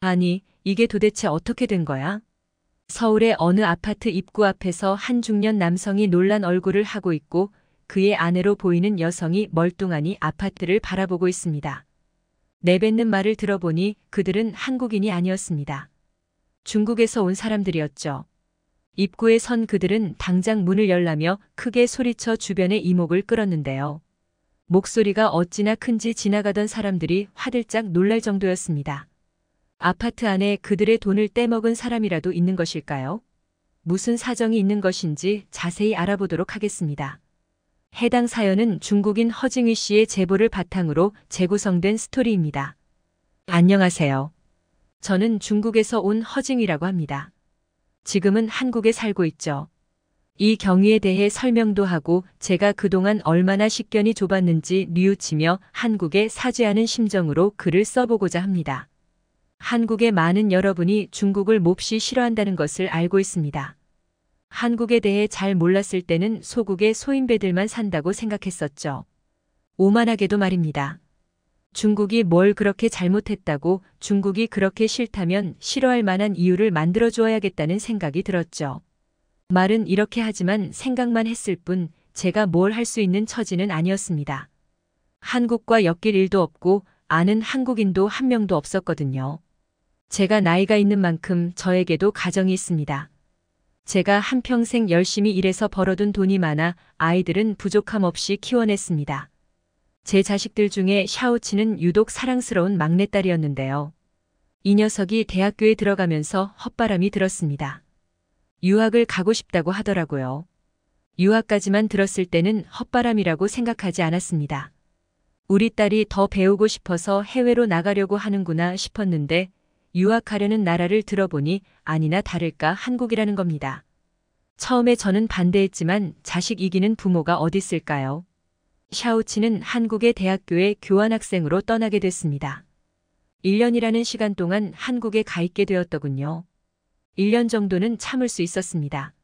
아니, 이게 도대체 어떻게 된 거야? 서울의 어느 아파트 입구 앞에서 한 중년 남성이 놀란 얼굴을 하고 있고 그의 아내로 보이는 여성이 멀뚱하니 아파트를 바라보고 있습니다. 내뱉는 말을 들어보니 그들은 한국인이 아니었습니다. 중국에서 온 사람들이었죠. 입구에 선 그들은 당장 문을 열라며 크게 소리쳐 주변의 이목을 끌었는데요. 목소리가 어찌나 큰지 지나가던 사람들이 화들짝 놀랄 정도였습니다. 아파트 안에 그들의 돈을 떼먹은 사람이라도 있는 것일까요? 무슨 사정이 있는 것인지 자세히 알아보도록 하겠습니다. 해당 사연은 중국인 허징위 씨의 제보를 바탕으로 재구성된 스토리입니다. 안녕하세요. 저는 중국에서 온 허징이라고 합니다. 지금은 한국에 살고 있죠. 이 경위에 대해 설명도 하고 제가 그동안 얼마나 식견이 좁았는지 뉘우치며 한국에 사죄하는 심정으로 글을 써보고자 합니다. 한국의 많은 여러분이 중국을 몹시 싫어한다는 것을 알고 있습니다. 한국에 대해 잘 몰랐을 때는 소국의 소인배들만 산다고 생각했었죠. 오만하게도 말입니다. 중국이 뭘 그렇게 잘못했다고 중국이 그렇게 싫다면 싫어할 만한 이유를 만들어 주어야겠다는 생각이 들었죠. 말은 이렇게 하지만 생각만 했을 뿐 제가 뭘 할 수 있는 처지는 아니었습니다. 한국과 엮일 일도 없고 아는 한국인도 한 명도 없었거든요. 제가 나이가 있는 만큼 저에게도 가정이 있습니다. 제가 한평생 열심히 일해서 벌어둔 돈이 많아 아이들은 부족함 없이 키워냈습니다. 제 자식들 중에 샤오치는 유독 사랑스러운 막내딸이었는데요. 이 녀석이 대학교에 들어가면서 헛바람이 들었습니다. 유학을 가고 싶다고 하더라고요. 유학까지만 들었을 때는 헛바람이라고 생각하지 않았습니다. 우리 딸이 더 배우고 싶어서 해외로 나가려고 하는구나 싶었는데 유학하려는 나라를 들어보니 아니나 다를까 한국이라는 겁니다. 처음에 저는 반대했지만 자식 이기는 부모가 어딨을까요? 샤오치는 한국의 대학교에 교환학생으로 떠나게 됐습니다. 1년이라는 시간 동안 한국에 가 있게 되었더군요. 1년 정도는 참을 수 있었습니다.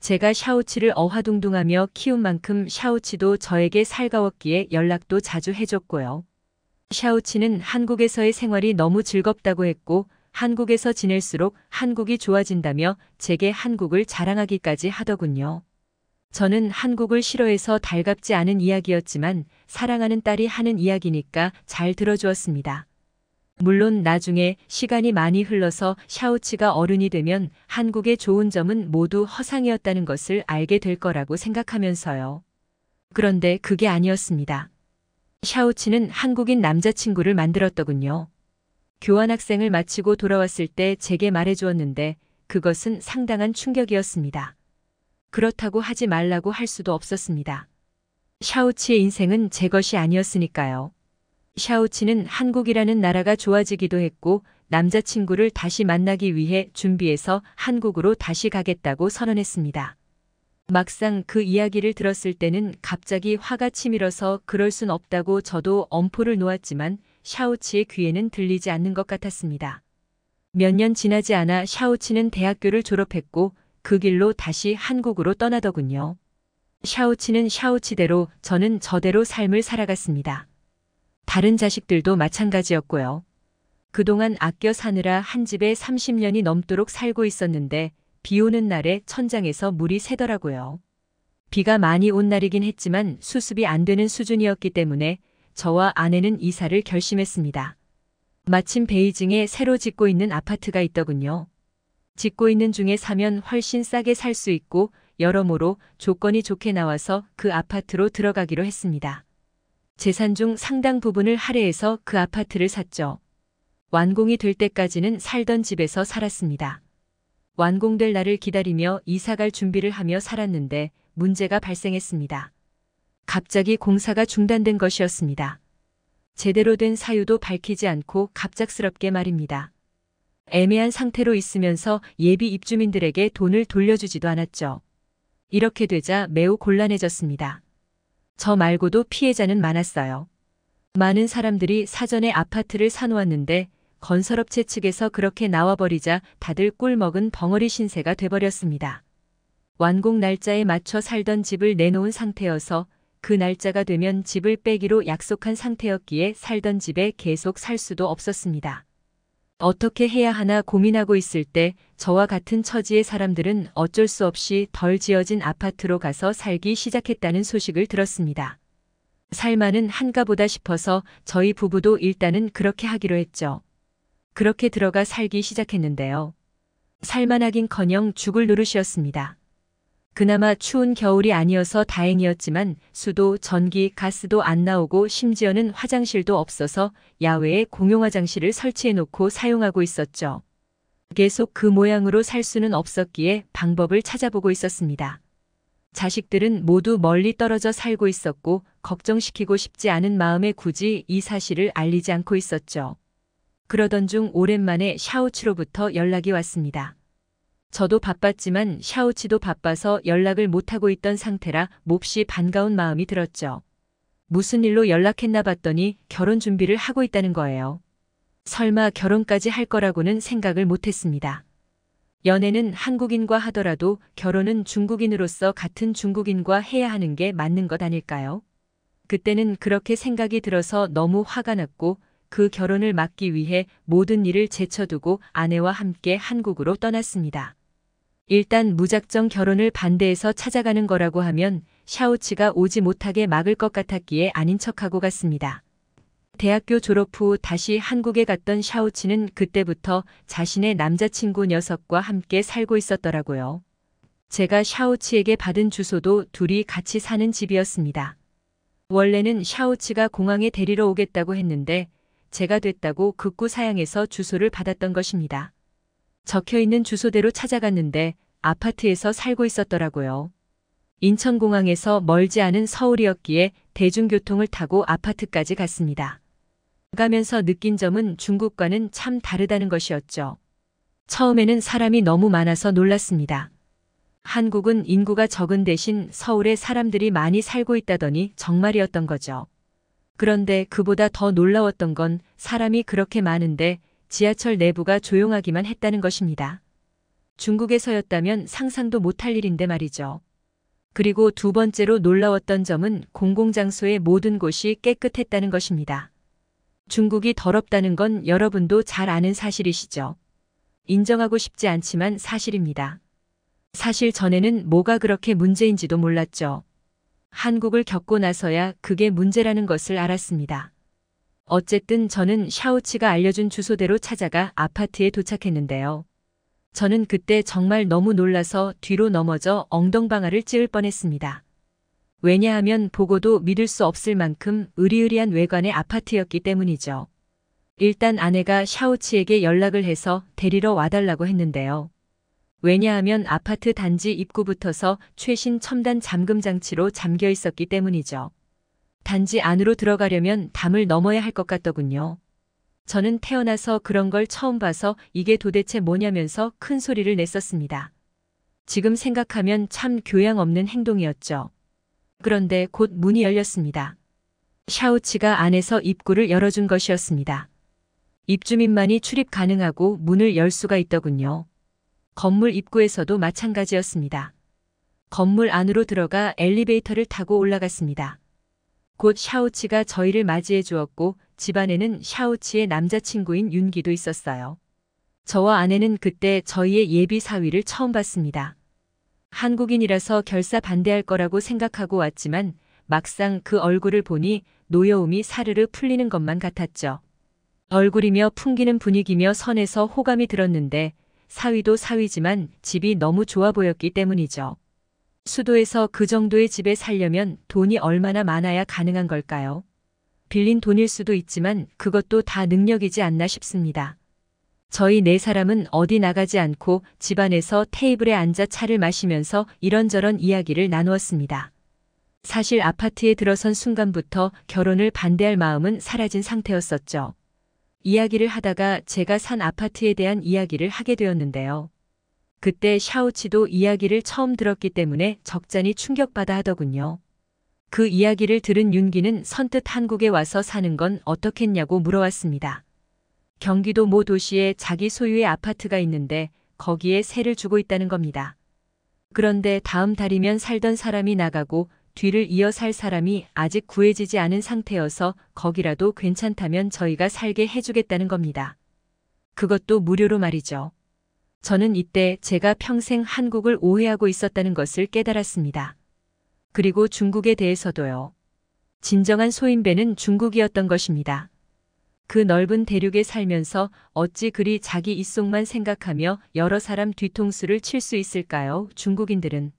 제가 샤오치를 어화둥둥하며 키운 만큼 샤오치도 저에게 살가웠기에 연락도 자주 해줬고요. 샤오치는 한국에서의 생활이 너무 즐겁다고 했고 한국에서 지낼수록 한국이 좋아진다며 제게 한국을 자랑하기까지 하더군요. 저는 한국을 싫어해서 달갑지 않은 이야기였지만 사랑하는 딸이 하는 이야기니까 잘 들어주었습니다. 물론 나중에 시간이 많이 흘러서 샤오치가 어른이 되면 한국의 좋은 점은 모두 허상이었다는 것을 알게 될 거라고 생각하면서요. 그런데 그게 아니었습니다. 샤오치는 한국인 남자친구를 만들었더군요. 교환학생을 마치고 돌아왔을 때 제게 말해주었는데 그것은 상당한 충격이었습니다. 그렇다고 하지 말라고 할 수도 없었습니다. 샤오치의 인생은 제 것이 아니었으니까요. 샤오치는 한국이라는 나라가 좋아지기도 했고 남자친구를 다시 만나기 위해 준비해서 한국으로 다시 가겠다고 선언했습니다. 막상 그 이야기를 들었을 때는 갑자기 화가 치밀어서 그럴 순 없다고 저도 엄포를 놓았지만 샤오치의 귀에는 들리지 않는 것 같았습니다. 몇 년 지나지 않아 샤오치는 대학교를 졸업했고 그 길로 다시 한국으로 떠나더군요. 샤오치는 샤오치대로 저는 저대로 삶을 살아갔습니다. 다른 자식들도 마찬가지였고요. 그동안 아껴 사느라 한 집에 30년이 넘도록 살고 있었는데 비 오는 날에 천장에서 물이 새더라고요. 비가 많이 온 날이긴 했지만 수습이 안 되는 수준이었기 때문에 저와 아내는 이사를 결심했습니다. 마침 베이징에 새로 짓고 있는 아파트가 있더군요. 짓고 있는 중에 사면 훨씬 싸게 살 수 있고 여러모로 조건이 좋게 나와서 그 아파트로 들어가기로 했습니다. 재산 중 상당 부분을 할애해서 그 아파트를 샀죠. 완공이 될 때까지는 살던 집에서 살았습니다. 완공될 날을 기다리며 이사갈 준비를 하며 살았는데 문제가 발생했습니다. 갑자기 공사가 중단된 것이었습니다. 제대로 된 사유도 밝히지 않고 갑작스럽게 말입니다. 애매한 상태로 있으면서 예비 입주민들에게 돈을 돌려주지도 않았죠. 이렇게 되자 매우 곤란해졌습니다. 저 말고도 피해자는 많았어요. 많은 사람들이 사전에 아파트를 사놓았는데 건설업체 측에서 그렇게 나와버리자 다들 꿀 먹은 벙어리 신세가 돼버렸습니다. 완공 날짜에 맞춰 살던 집을 내놓은 상태여서 그 날짜가 되면 집을 빼기로 약속한 상태였기에 살던 집에 계속 살 수도 없었습니다. 어떻게 해야 하나 고민하고 있을 때 저와 같은 처지의 사람들은 어쩔 수 없이 덜 지어진 아파트로 가서 살기 시작했다는 소식을 들었습니다. 살만은 한가보다 싶어서 저희 부부도 일단은 그렇게 하기로 했죠. 그렇게 들어가 살기 시작했는데요. 살만하긴 커녕 죽을 노릇이었습니다. 그나마 추운 겨울이 아니어서 다행이었지만 수도, 전기, 가스도 안 나오고 심지어는 화장실도 없어서 야외에 공용 화장실을 설치해 놓고 사용하고 있었죠. 계속 그 모양으로 살 수는 없었기에 방법을 찾아보고 있었습니다. 자식들은 모두 멀리 떨어져 살고 있었고 걱정시키고 싶지 않은 마음에 굳이 이 사실을 알리지 않고 있었죠. 그러던 중 오랜만에 샤오치로부터 연락이 왔습니다. 저도 바빴지만 샤오치도 바빠서 연락을 못하고 있던 상태라 몹시 반가운 마음이 들었죠. 무슨 일로 연락했나 봤더니 결혼 준비를 하고 있다는 거예요. 설마 결혼까지 할 거라고는 생각을 못했습니다. 연애는 한국인과 하더라도 결혼은 중국인으로서 같은 중국인과 해야 하는 게 맞는 것 아닐까요? 그때는 그렇게 생각이 들어서 너무 화가 났고 그 결혼을 막기 위해 모든 일을 제쳐두고 아내와 함께 한국으로 떠났습니다. 일단 무작정 결혼을 반대해서 찾아가는 거라고 하면 샤오치가 오지 못하게 막을 것 같았기에 아닌 척하고 갔습니다. 대학교 졸업 후 다시 한국에 갔던 샤오치는 그때부터 자신의 남자친구 녀석과 함께 살고 있었더라고요. 제가 샤오치에게 받은 주소도 둘이 같이 사는 집이었습니다. 원래는 샤오치가 공항에 데리러 오겠다고 했는데 제가 됐다고 극구 사양해서 주소를 받았던 것입니다. 적혀 있는 주소대로 찾아갔는데 아파트에서 살고 있었더라고요. 인천공항에서 멀지 않은 서울이었기에 대중교통을 타고 아파트까지 갔습니다. 가면서 느낀 점은 중국과는 참 다르다는 것이었죠. 처음에는 사람이 너무 많아서 놀랐습니다. 한국은 인구가 적은 대신 서울에 사람들이 많이 살고 있다더니 정말이었던 거죠. 그런데 그보다 더 놀라웠던 건 사람이 그렇게 많은데 지하철 내부가 조용하기만 했다는 것입니다. 중국에서였다면 상상도 못할 일인데 말이죠. 그리고 두 번째로 놀라웠던 점은 공공장소의 모든 곳이 깨끗했다는 것입니다. 중국이 더럽다는 건 여러분도 잘 아는 사실이시죠. 인정하고 싶지 않지만 사실입니다. 사실 전에는 뭐가 그렇게 문제인지도 몰랐죠. 한국을 겪고 나서야 그게 문제라는 것을 알았습니다. 어쨌든 저는 샤오치가 알려준 주소대로 찾아가 아파트에 도착했는데요. 저는 그때 정말 너무 놀라서 뒤로 넘어져 엉덩방아를 찌을 뻔했습니다. 왜냐하면 보고도 믿을 수 없을 만큼 으리으리한 외관의 아파트였기 때문이죠. 일단 아내가 샤오치에게 연락을 해서 데리러 와달라고 했는데요. 왜냐하면 아파트 단지 입구부터서 최신 첨단 잠금 장치로 잠겨 있었기 때문이죠. 단지 안으로 들어가려면 담을 넘어야 할 것 같더군요. 저는 태어나서 그런 걸 처음 봐서 이게 도대체 뭐냐면서 큰 소리를 냈었습니다. 지금 생각하면 참 교양 없는 행동이었죠. 그런데 곧 문이 열렸습니다. 샤오치가 안에서 입구를 열어준 것이었습니다. 입주민만이 출입 가능하고 문을 열 수가 있더군요. 건물 입구에서도 마찬가지였습니다. 건물 안으로 들어가 엘리베이터를 타고 올라갔습니다. 곧 샤오치가 저희를 맞이해 주었고 집안에는 샤오치의 남자친구인 윤기도 있었어요. 저와 아내는 그때 저희의 예비 사위를 처음 봤습니다. 한국인이라서 결사 반대할 거라고 생각하고 왔지만 막상 그 얼굴을 보니 노여움이 사르르 풀리는 것만 같았죠. 얼굴이며 풍기는 분위기며 선에서 호감이 들었는데 사위도 사위지만 집이 너무 좋아 보였기 때문이죠. 수도에서 그 정도의 집에 살려면 돈이 얼마나 많아야 가능한 걸까요? 빌린 돈일 수도 있지만 그것도 다 능력이지 않나 싶습니다. 저희 네 사람은 어디 나가지 않고 집안에서 테이블에 앉아 차를 마시면서 이런저런 이야기를 나누었습니다. 사실 아파트에 들어선 순간부터 결혼을 반대할 마음은 사라진 상태였었죠. 이야기를 하다가 제가 산 아파트에 대한 이야기를 하게 되었는데요. 그때 샤오치도 이야기를 처음 들었기 때문에 적잖이 충격받아 하더군요. 그 이야기를 들은 윤기는 선뜻 한국에 와서 사는 건 어떻겠냐고 물어왔습니다. 경기도 모 도시에 자기 소유의 아파트가 있는데 거기에 세를 주고 있다는 겁니다. 그런데 다음 달이면 살던 사람이 나가고 뒤를 이어 살 사람이 아직 구해지지 않은 상태여서 거기라도 괜찮다면 저희가 살게 해주겠다는 겁니다. 그것도 무료로 말이죠. 저는 이때 제가 평생 한국을 오해하고 있었다는 것을 깨달았습니다. 그리고 중국에 대해서도요. 진정한 소인배는 중국이었던 것입니다. 그 넓은 대륙에 살면서 어찌 그리 자기 입속만 생각하며 여러 사람 뒤통수를 칠 수 있을까요? 중국인들은.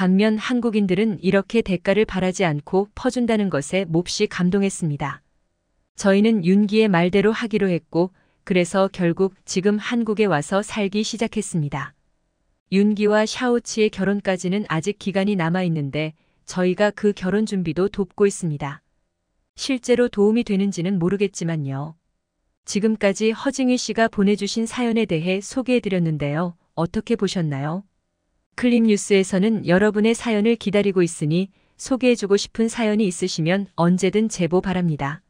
반면 한국인들은 이렇게 대가를 바라지 않고 퍼준다는 것에 몹시 감동했습니다. 저희는 윤기의 말대로 하기로 했고, 그래서 결국 지금 한국에 와서 살기 시작했습니다. 윤기와 샤오치의 결혼까지는 아직 기간이 남아 있는데 저희가 그 결혼 준비도 돕고 있습니다. 실제로 도움이 되는지는 모르겠지만요. 지금까지 허징희 씨가 보내주신 사연에 대해 소개해드렸는데요. 어떻게 보셨나요? 클립 뉴스에서는 여러분의 사연을 기다리고 있으니 소개해주고 싶은 사연이 있으시면 언제든 제보 바랍니다.